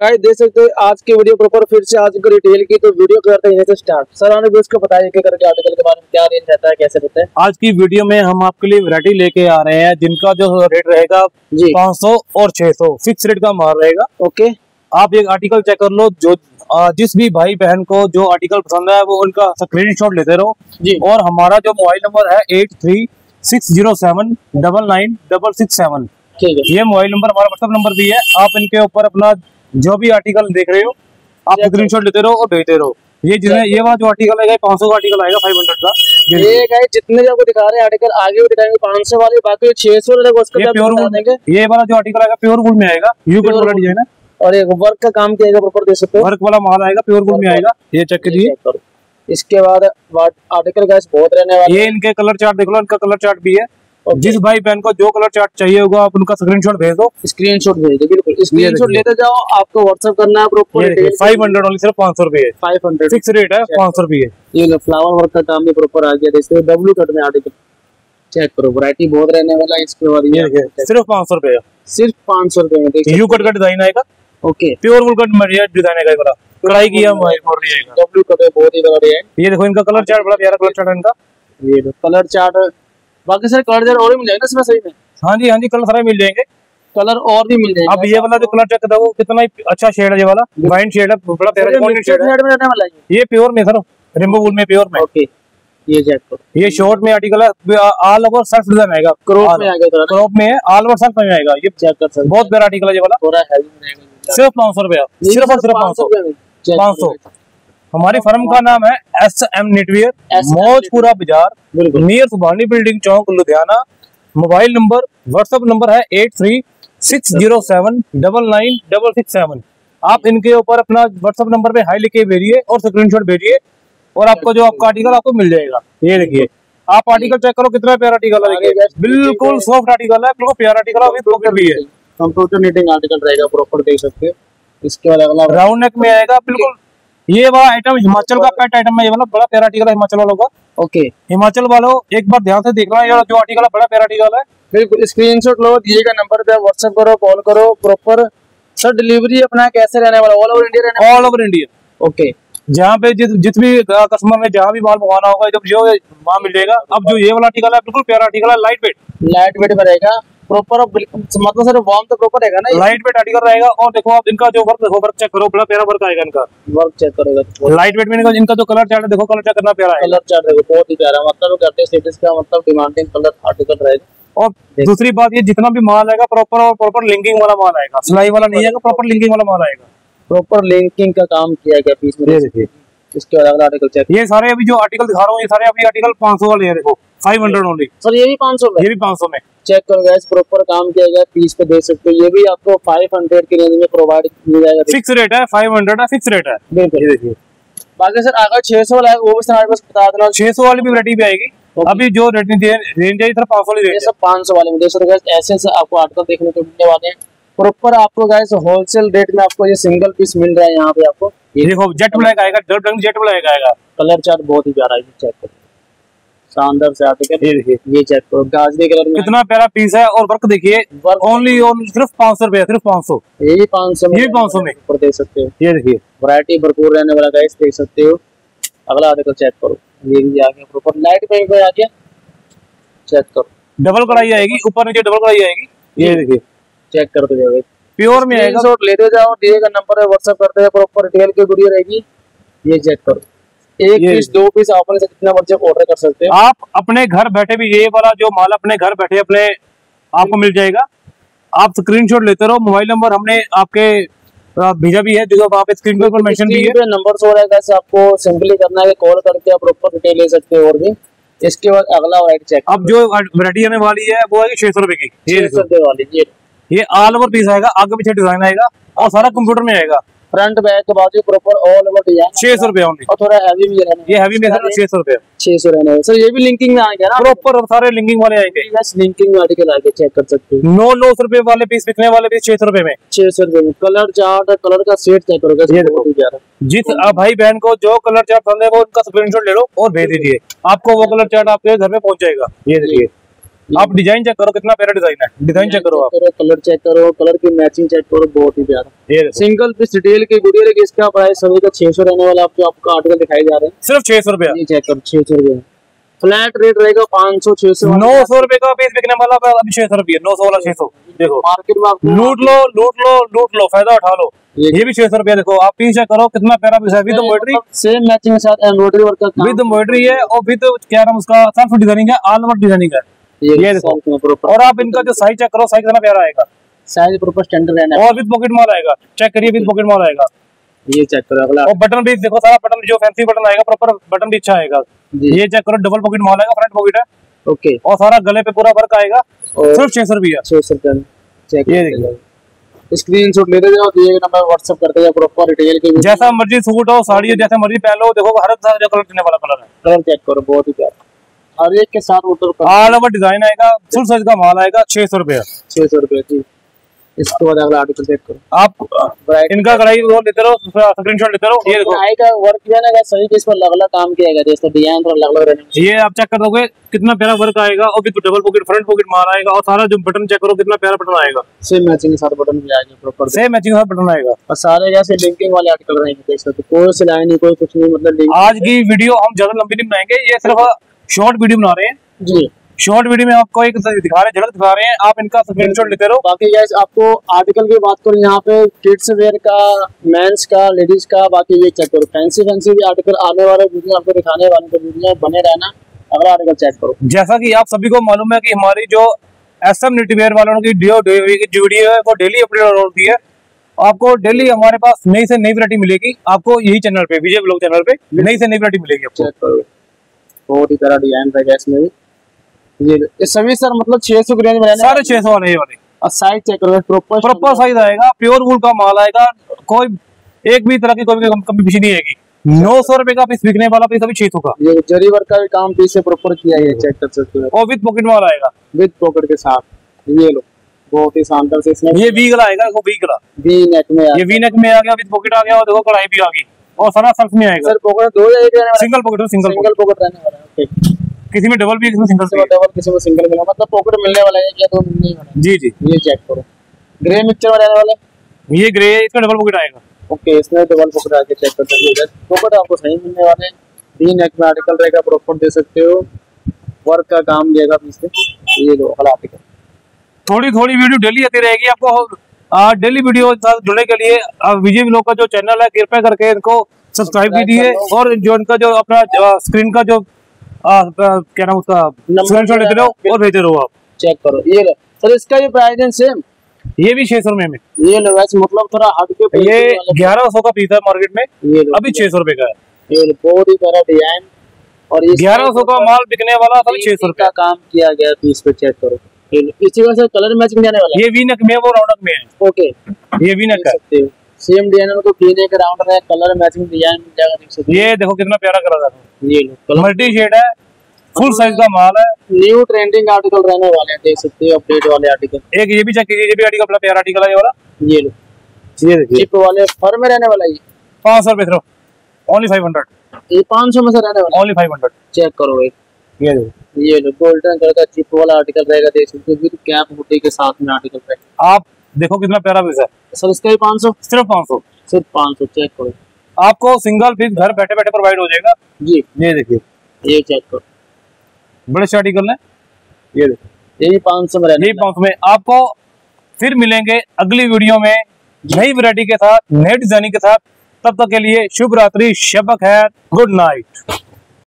Guys देख सकते हो आज की वीडियो प्रॉपर फिर से आज की रिटेल की तो वीडियो करते हैं से स्टार्ट सर आपने भी उसको बताया कि करके आर्टिकल के बारे में क्या रेंज रहता है कैसे रहता है? आज की वीडियो में हम आपके लिए वैरायटी लेके आ रहे हैं जिनका जो रेट रहेगा जी। 500 और 600 फिक्स रेट का माल रहेगा। ओके आप एक आर्टिकल चेक कर लो जो जिस भी भाई बहन को जो आर्टिकल पसंद है वो उनका स्क्रीन शॉट लेते रहो। जी। और हमारा जो मोबाइल नंबर है eight three six zero seven double nine double six seven ठीक है ये मोबाइल नंबर हमारा व्हाट्सएप नंबर भी है आप इनके ऊपर अपना जो भी आर्टिकल देख रहे हो आप स्क्रीन शॉट लेते रहो और भेजते रहो। ये जिसमें ये वाला जो आर्टिकल है पाँच सौ का आर्टिकल आएगा फाइव हंड्रेड का। ये गाइस जितने जो आपको दिखा रहे हैं आर्टिकल आगे भी दिखाएँगे 500 वाले बाकी 600 वाले को उसका ये प्योर आपको ये वाला जो आर्टिकल आएगा प्योर वुड में आएगा। यू कट वाला डिज़ाइन है। और एक वर्क का काम किया प्रॉपर देख सकते हो। वर्क वाला माल आएगा प्योर वुड में आएगा। ये चेक ये कीजिए इसके बाद आर्टिकल गाइस बहुत रहने वाले ये इनके कलर चार्ट देख लो इनका कलर चार्ट भी है। Okay. जिस भाई बहन को जो कलर चार्ट चाहिए होगा आप उनका स्क्रीनशॉट भेज दो। स्क्रीनशॉट भेज दो बिल्कुल। स्क्रीनशॉट। लेते जाओ आपको व्हाट्सएप करना है प्रॉपर फाइव हंड्रेड ओनली सिर्फ़ पाँच सौ रुपये फाइव हंड्रेड फिक्स रेट है पाँच सौ रुपए ये लो फ्लावर वर्क का काम भी प्रॉपर आ गया देखते डब्ल्यू कट में आर्टिकल चेक करो वैरायटी बहुत रहने वाला है इसके बाद सिर्फ़ पाँच सौ रुपये सिर्फ़ पाँच सौ रुपए में यू कट का डिज़ाइन आएगा। ओके प्योर वुल कट का डिज़ाइन आएगा वाला कढ़ाई किया डब्ल्यू कट बहुत ही बड़ा है। ये देखो इनका कलर चार्ट बड़ा प्यारा कलर चार्ट इनका। ये कलर चार्ट बाकी सर कलर और भी मिल जाएगा इसमें सही में? हाँ जी हाँ जी कलर सारे मिल जाएँगे। कलर और भी मिल जाएगा। अब ये वाला जो कलर चेक देखो कितना अच्छा शेड है ये वाला। वाइन शेड है बड़ा प्यारा शेड है। में रहने वाला ये? प्योर में सर रिम्बो में प्योर में। ओके ये चेक करो। ये शॉर्ट में आर्टिकल है ऑल ओवर सेल्फ डिज़ाइन आएगा। क्रॉप में आ गया थोड़ा क्रॉप में है ऑल ओवर सेल्फ में आएगा। ये चेक कर सकते बहुत प्यारा आर्टिकल है ये वाला। थोड़ा हैवी सिर्फ़ पाँच सौ रुपया सिर्फ़ और सिर्फ़ पाँच सौ पाँच सौ। हमारी फर्म का नाम है S M knitwear Maujpura Bazaar near Subhani building Chowk Ludhiana. Mobile number WhatsApp number है eight three six zero seven double nine double six seven आप इनके ऊपर अपना व्हाट्सएप नंबर पे हाई लिखे भेजिए और स्क्रीनशॉट भेजिए और आपको जो आपका आर्टिकल आपको मिल जाएगा। ये देखिए आप आर्टिकल चेक करो कितना प्यारा आर्टिकल है देखिए। बिल्कुल सॉफ्ट आर्टिकल है बिल्कुल प्यारा आर्टिकल अभी पॉकेट भी है। कंप्यूटर नीटिंग आर्टिकल रहेगा प्रॉपर देख सकते हो। इसके अगला राउंड नेक में आएगा बिल्कुल ये वाला आइटम हिमाचल का पेट आइटम है ये वाला बड़ा प्यारा आर्टिकल है हिमाचल वालों का। ओके। हिमाचल वालों एक बार ध्यान से देखना है जो आर्टिकल है बड़ा प्यारा आर्टिकल है। बिल्कुल स्क्रीनशॉट लो दिएगा नंबर पे व्हाट्सएप करो कॉल करो प्रॉपर सर डिलीवरी अपना कैसे रहने वाला? ऑल ओवर इंडिया रहने ऑल ओवर इंडिया ओके। जहाँ पे जित जित भी कस्टमर ने जहाँ भी माल मंगवाना होगा जब जो वहाँ मिल जाएगा। अब जो ये वाला आर्टिकल है बिल्कुल प्यारा आर्टिकल है लाइट वेट लाइट वेट में रहेगा प्रॉपर मतलब सर वार्म तो प्रॉपर रहेगा ना लाइट वेट आर्टिकल रहेगा और देखो आप इनका जो वर्क देखो वर्क चेक करो बड़ा प्यारा वर्क आएगा इनका। वर्क चेक करोगे लाइट वेट में इनका इनका जो कलर चार्ट देखो कलर चार्ट करना प्यारा है कलर चार्ट देखो बहुत ही प्यारा। मतलब करते स्टेटस का मतलब डिमांडिंग कलर आर्टिकल रहेगा। और दूसरी बात ये जितना भी माल आएगा प्रॉपर और प्रॉपर लिंकिंग वाला माल आएगा। सिलाई वाला नहीं आएगा प्रॉपर लिंकिंग वाला माल आएगा। प्रॉपर लिंकिंग का काम किया गया पीस में। इसके अगला आर्टिकल चेक ये सारे अभी जो आर्टिकल दिखा रहा हूँ ये सारे अभी आर्टिकल 500 वाले हैं देखो। 500 ओनली सर ये भी 500 में? ये भी 500 में। चेक करो गैस प्रॉपर काम किया गया पीस पे देख सकते हो। ये भी आपको 500 की रेंज में प्रोवाइड मिल जाएगा। फिक्स रेट है 500 है फिक्स रेट है। बिल्कुल। बाकी सर अगर 600 वाला है वो भी सर हमारे पास बता देना 600 वाली भी वैरायटी भी आएगी। अभी जो रेंज रेंज है इधर 500 वाली ये रेंज है सब 500 वाले में। देख सकते ऐसे ऐसे आपको आर्टिकल देखने को मिलने वाले हैं। प्रॉपर आपको गैस होलसेल रेट में आपको ये सिंगल पीस मिल रहा है यहाँ पे आपको। ये देखो जेट ब्लैक आएगा डर जेट ब्लैक आएगा। कलर चार्ट बहुत ही प्यारा है चेक करो। शानदार से आर्टिकल ये देखिए ये चेक करो। गाजरी कलर में कितना प्यारा पीस है और वर्क देखिए। ओनली ओनली सिर्फ़ 500 रुपए सिर्फ़ 500 ये भी 500 में ये भी 500 में। ऊपर देख सकते हो। ये देखिए। वैरायटी भरपूर रहने वाला गाइस देख सकते हो। अगला आर्टिकल चेक करो। ये भी आ गया प्रॉपर लाइट भी आ गया? चेक करो। डबल कढ़ाई आएगी ऊपर नीचे डबल कढ़ाई आएगी। ये देखिए। चेक करते जाओ। प्योर में आएगा। लेते जाओ दिए का नंबर है व्हाट्सएप करते हैं प्रॉपर डिटेल की वीडियो रहेगी। ये चेक करो। एक पीस दो पीस आपने से कितना बच्चे ऑर्डर कर सकते हैं। आप अपने घर बैठे भी ये वाला जो माल अपने घर बैठे अपने आपको मिल जाएगा। आप स्क्रीनशॉट लेते रहो मोबाइल नंबर हमने आपके भेजा भी है जो वहाँ पे स्क्रीन पे मेंशन भी है। नंबर शो रहेगा आपको सिंपली करना है कॉल करके आप प्रॉपर डिटेल ले सकते हो और भी। इसके बाद अगला वैरायटी चेक अब जो वैरायटी आने वाली है वो आएगी छह सौ रुपए की। छह सौ वाली ये। ये ऑल ओवर पीस आएगा आगे पीछे डिज़ाइन आएगा और सारा कंप्यूटर में आएगा। फ्रंट बैक बाजू प्रॉपर ऑल ओवर डिज़ाइन छह सौ रुपए ओनली और थोड़ा हैवी भी रहना। ये हैवी में छह सौ रुपए छह सौ रहने सर ये भी लिंकिंग में आ गया ना प्रॉपर सारे लिंकिंग वाले आएँगे। लिंकिंग आर्टिकल आगे चेक कर सकते हो। नौ नौ सौ रुपए वाले पीस बिकने वाले पीस छह सौ रुपए में। छह सौ रुपए में। कलर चार्ट कलर का सेट चेक करोगे ये प्यारा जिस भाई बहन को जो कलर चार्ट पसंद है वो उनका स्क्रीनशॉट ले लो और भेज दीजिए। आपको वो कलर चार्ट आपके घर में पहुँच जाएगा। ये देखिए। आप डिज़ाइन चेक करो कितना प्यारा डिज़ाइन है। डिज़ाइन चेक करो आप। कलर चेक करो कलर की मैचिंग चेक करो बहुत ही प्यारा। ये सिंगल पीस डिटेल की गुड़िया लेकिन इसका प्राइस सभी का छह सौ रहने वाला आपको आपका आर्टिकल दिखाई जा रहे हैं। सिर्फ़ छह सौ रुपया। चेक करो छह सौ रुपये। फ्लैट रेट रहेगा पाँच सौ छह सौ। नौ सौ रुपए का पीस बिकने वाला अभी छह सौ रुपये नौ सौ वाला छह सौ। देखो। मार्केट में आपको लूट लो लूट लो लूट लो फ़ायदा उठा लो। ये- ये भी छह सौ रुपया देखो। आप पीस चेक करो कितना प्यारा पीस है। विद एम्ब्रॉयडरी सेम मैचिंग के साथ एम्ब्रॉयडरी वर्क का विद एम्ब्रॉयडरी है और विद क्या नाम उसका? सेल्फ डिज़ाइनिंग है ऑल ओवर डिज़ाइनिंग है। ये देखो। और आप इनका जो साइज़ चेक करो साइज़ कितना प्यारा आएगा? साइज़ प्रॉपर स्टैंडर्ड है और विद पॉकेट माल आएगा। चेक करिए विद पॉकेट माल आएगा। ये चेक करो अगला। और बटन भी देखो सारा बटन जो फैंसी बटन आएगा प्रॉपर बटन भी अच्छा आएगा। ये चेक करो डबल पॉकेट माल आएगा फ्रंट पॉकेट है। ओके। और सारा गले पे पूरा वर्क आएगा। सिर्फ़ छह सौ रुपया। छह सौ रुपये। चेक ये ये स्क्रीन शॉट लेते जाओ दिए गए नंबर व्हाट्सएप करते जाओ प्रॉपर रिटेल के जैसा मर्ज़ी सूट हो साड़ी हो जैसा मर्ज़ी पहन लो देखो हर तरह कलर देने वाला कलर है। कलर चेक करो बहुत ही प्यारा। हर एक के साथ ऑर्डर करो ऑल ओवर डिज़ाइन आएगा फुल साइज़ का माल आएगा छह सौ रुपया। छह सौ रुपये की इसके बाद अगला आर्टिकल चेक करो आप इनका कढ़ाई वो लेते रहो स्क्रीन शॉट लेते रहो ये देखो। का वर्क किया ना सभी के इस पर अलग काम किया गया जैसे डिज़ाइन पर अलग अलग रहने ये आप चेक कर दोगे कितना प्यारा वर्क आएगा और with double pocket front pocket माल आएगा और सारा जो बटन चेक करो कितना प्यारा बटन आएगा। सेम मैचिंग के साथ बटन भी आएँगे प्रॉपर सेम मैचिंग का बटन आएगा। और सारे जैसे लिंकिंग वाले आर्टिकल रहेंगे देख सकते कोई सिलाई नहीं कोई कुछ नहीं मतलब आज की वीडियो हम ज़्यादा लंबी नहीं बनाएँगे ये सिर्फ़ शॉर्ट वीडियो बना रहे हैं। जी। शॉर्ट वीडियो में आपको एक दिखा रहे हैं झलक दिखा रहे हैं। आप इनका स्क्रीनशॉट लेते रहो। बाकी गैस आपको आर्टिकल की बात करो यहाँ पे किड्स वेयर का मेंस का लेडीज़ का बाकी ये चेक करो। फैंसी फैंसी भी आर्टिकल आने वाले वीडियो आपको दिखाने वाले वीडियो बने रहना। अगला आर्टिकल चेक करो। जैसा की आप सभी को मालूम है की हमारी जो एस एम निटवेयर वालों की जो वीडियो है वो डेली अपडेट होती है। आपको डेली हमारे पास नई से नई वैरायटी मिलेगी। आपको यही चैनल पे विजय ब्लॉग चैनल पे नई से नई वैरायटी मिलेगी आपको। बहुत ही तरह डिज़ाइन रहेगा इसमें भी। ये ये सभी सर मतलब छह सौ रेंज में सारे छह सौ वाले वाले। और साइज़ चेक करो प्रॉपर प्रॉपर साइज़ आएगा प्योर वूल का माल आएगा कोई एक भी तरह की कोई भी कमी पीछी नहीं आएगी। नौ सौ रुपए का पीस बिकने वाला पीस अभी छह सौ का। ये जरी वर्क का भी काम पीछे प्रॉपर किया है चेक कर सकते हो। और विद पॉकेट माल आएगा। विद पॉकेट के साथ ये लो बहुत ही शानदार से इसमें ये वी गला आएगा देखो वी गला वी नेक में ये वी नेक में आ गया विद पॉकेट आ गया और देखो कढ़ाई भी आ गई। और सारा सेल्फ में आएगा। सर पॉकेट दो या एक रहने वाला? Single pocket single single pocket रहने वाला है ओके किसी में डबल भी किसी में सिंगल में डबल किसी में सिंगल मिला मतलब पॉकेट मिलने वाला है या दो मिलने ही वाला है। जी जी। ये चेक करो। ग्रे मिक्सचर में रहने वाला? है ये ग्रे है इसका डबल पॉकेट आएगा। ओके इसमें डबल पॉकेट आके चेक कर सकते हो पॉकेट आपको सही मिलने वाले हैं। वी नेक में आर्टिकल रहेगा प्रॉपर दे सकते हो। वर्क का काम देगा पीछे ये लो आर्टिकल थोड़ी थोड़ी वीडियो डेली आती रहेगी आपको। डेली वीडियो के साथ जुड़ने के लिए विजय ब्लॉग का जो चैनल है कृपया करके इनको सब्सक्राइब कीजिए और जो इनका जो अपना स्क्रीन का जो आ, क्या नाम उसका नंबर स्क्रीनशॉट लेते रहो और भेजते रहो आप। चेक करो। ये सर इसका भी प्राइस है सेम ये भी छह सौ रुपए में। ये लो वैसे मतलब थोड़ा हट के ये ग्यारह सौ का पीस है मार्केट में अभी छह सौ रुपए का है। ये बहुत ही प्यारा डिज़ाइन और ग्यारह सौ का माल बिकने वाला छह सौ का काम किया गया पीस पे चेक करो। इसी वजह से कलर मैचिंग जाने वाला ये वी नेक में वो राउंड में है। है ओके ये वी नेक है। सकते हो। सेम डिज़ाइन तो पीने के राउंड है कलर मैचिंग डिज़ाइन मिल जाएगा देख सकते ये देखो कितना प्यारा कलर है। हो ये लो मल्टी शेड है फुल साइज़ का माल है। न्यू ट्रेंडिंग आर्टिकल रहने वाले हैं देख सकते हो अपडेट वाले आर्टिकल एक ये भी चेक कीजिए ये भी आर्टिकल अपना प्यारा आर्टिकल है ये वाला। ये लो। ये देखिए। चिप वाले फर में रहने वाला है ये। पाँच सौ रुपए सिर्फ़ ओनली फाइव हंड्रेड ये पाँच सौ में से रहने वाला ओनली फाइव हंड्रेड चेक करो एक ये देखो ये गोल्डन कलर का चिप वाला आर्टिकल रहेगा देख सकते हो विद कैप हुडी के साथ में आर्टिकल रहेगा। आप देखो कितना प्यारा पीस है। सर इसका भी पाँच सौ? सिर्फ़ पाँच सौ। सिर्फ़ पाँच सौ चेक करो। आपको सिंगल पीस घर बैठे बैठे प्रोवाइड हो जाएगा। जी। ये देखिए। ये चेक करो। बड़े से आर्टिकल है। ये देखो। ये भी पाँच सौ में यही पाँच सौ में आपको फिर मिलेंगे अगली वीडियो में नई वैरायटी के साथ नए डिज़ाइनिंग के साथ। तब तक के लिए शुभ रात्रि शबक है। Good night